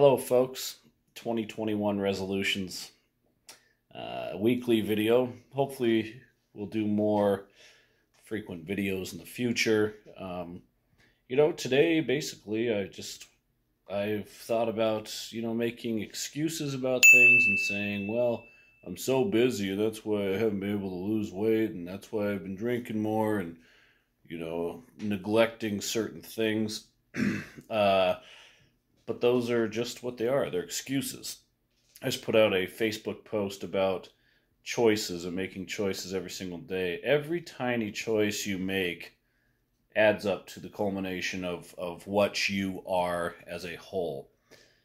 Hello, folks. 2021 resolutions. Uh, weekly video. Hopefully, we'll do more frequent videos in the future. Um, you know, today, basically, I just I've thought about you know making excuses about things and saying, well, I'm so busy, that's why I haven't been able to lose weight, and that's why I've been drinking more, and you know, neglecting certain things. uh, but those are just what they are. They're excuses. I just put out a Facebook post about choices and making choices every single day. Every tiny choice you make adds up to the culmination of, of what you are as a whole.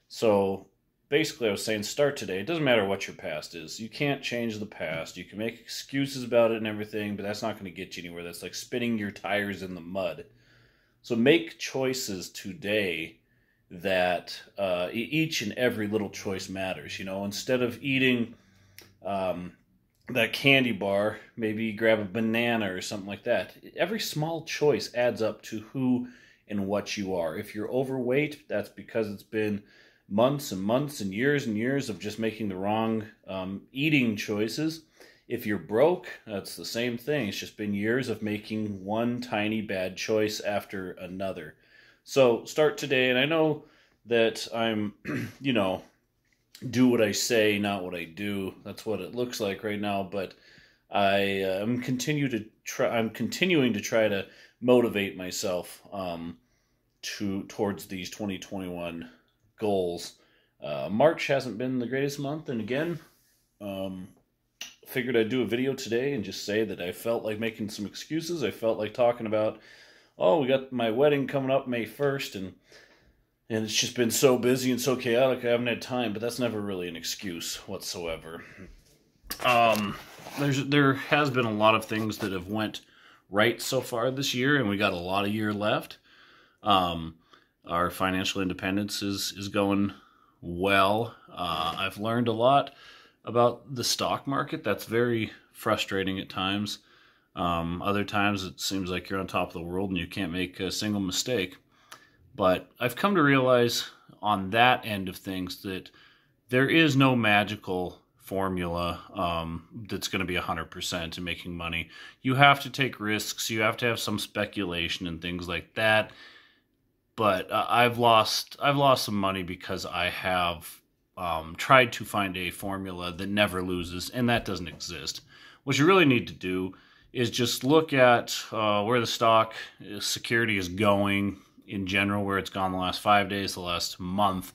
So basically, I was saying start today. It doesn't matter what your past is. You can't change the past. You can make excuses about it and everything, but that's not going to get you anywhere. That's like spinning your tires in the mud. So make choices today that uh, each and every little choice matters. You know, instead of eating um, that candy bar, maybe grab a banana or something like that. Every small choice adds up to who and what you are. If you're overweight, that's because it's been months and months and years and years of just making the wrong um, eating choices. If you're broke, that's the same thing. It's just been years of making one tiny bad choice after another. So start today, and I know that I'm, you know, do what I say, not what I do. That's what it looks like right now. But I am uh, continue to try. I'm continuing to try to motivate myself um, to towards these 2021 goals. Uh, March hasn't been the greatest month, and again, um, figured I'd do a video today and just say that I felt like making some excuses. I felt like talking about oh, we got my wedding coming up May 1st, and and it's just been so busy and so chaotic, I haven't had time. But that's never really an excuse whatsoever. Um, there's there has been a lot of things that have went right so far this year, and we got a lot of year left. Um, our financial independence is is going well. Uh, I've learned a lot about the stock market. That's very frustrating at times. Um, other times it seems like you're on top of the world and you can't make a single mistake. But I've come to realize on that end of things that there is no magical formula um, that's going to be 100% in making money. You have to take risks, you have to have some speculation and things like that. But uh, I've lost I've lost some money because I have um, tried to find a formula that never loses, and that doesn't exist. What you really need to do is just look at uh, where the stock uh, security is going in general, where it's gone the last five days, the last month.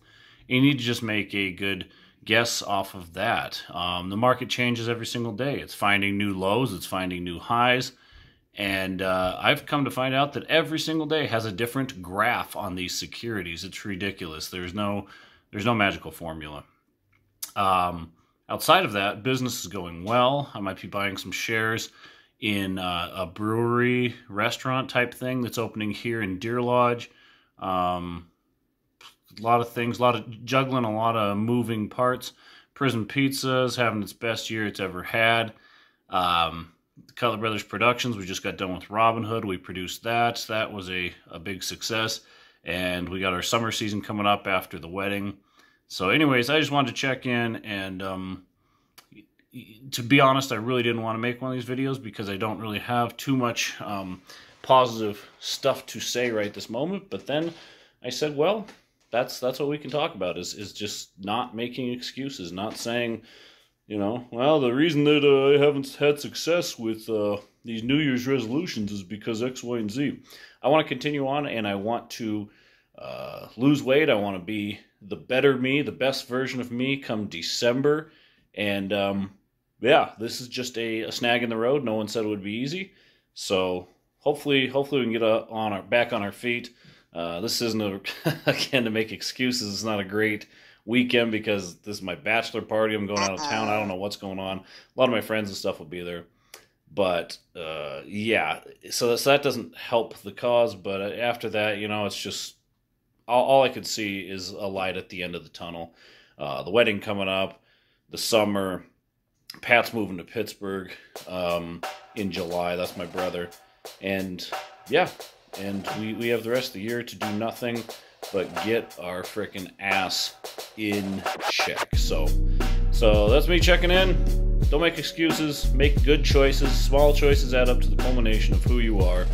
You need to just make a good guess off of that. Um, the market changes every single day. It's finding new lows, it's finding new highs. And uh, I've come to find out that every single day has a different graph on these securities. It's ridiculous. There's no, there's no magical formula. Um, outside of that, business is going well. I might be buying some shares in uh, a brewery restaurant type thing that's opening here in Deer Lodge. Um, a lot of things, a lot of juggling, a lot of moving parts. Prison Pizza is having its best year it's ever had. Um, Brothers Productions, we just got done with Robin Hood. We produced that. That was a, a big success. And we got our summer season coming up after the wedding. So, anyways, I just wanted to check in and um, to be honest, I really didn't want to make one of these videos because I don't really have too much um, positive stuff to say right this moment. But then I said, well, that's that's what we can talk about is is just not making excuses, not saying, you know, well, the reason that uh, I haven't had success with uh, these New Year's resolutions is because X, Y, and Z. I want to continue on, and I want to uh, lose weight. I want to be the better me, the best version of me come December. And um, yeah, this is just a, a, snag in the road. No one said it would be easy. So hopefully, hopefully we can get a, on our back on our feet. Uh, this isn't a, again to make excuses. It's not a great weekend because this is my bachelor party. I'm going out of town. I don't know what's going on. A lot of my friends and stuff will be there. But uh, yeah, so, so that doesn't help the cause. But after that, you know, it's just all, all I could see is a light at the end of the tunnel. Uh, the wedding coming up, the summer Pat's moving to Pittsburgh um, in July. That's my brother. And yeah, and we, we have the rest of the year to do nothing but get our freaking ass in check. So, so that's me checking in. Don't make excuses. Make good choices. Small choices add up to the culmination of who you are.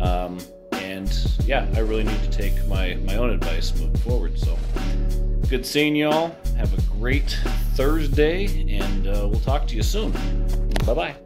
Um, and yeah, I really need to take my my own advice moving forward. So, good seeing y'all. Have a great Thursday, and uh, we'll talk to you soon. Bye bye.